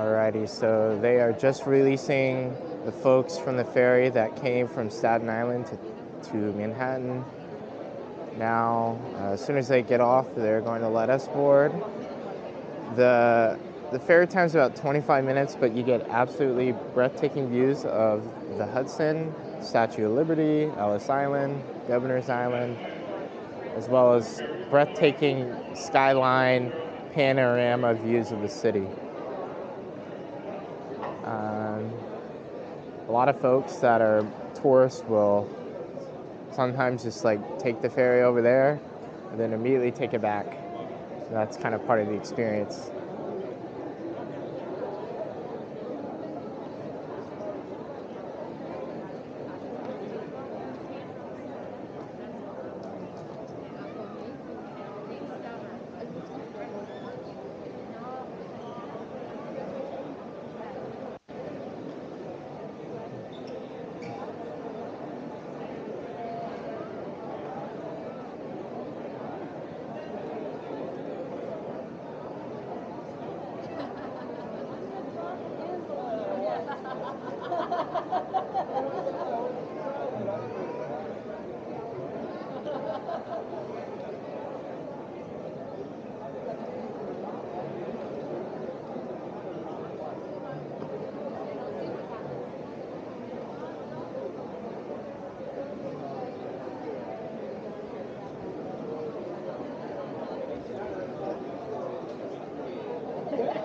Alrighty, so they are just releasing the folks from the ferry that came from Staten Island to, to Manhattan. Now, uh, as soon as they get off, they're going to let us board. The the ferry time is about 25 minutes, but you get absolutely breathtaking views of the Hudson, Statue of Liberty, Ellis Island, Governor's Island, as well as breathtaking skyline panorama views of the city. Um, a lot of folks that are tourists will sometimes just like take the ferry over there and then immediately take it back. That's kind of part of the experience.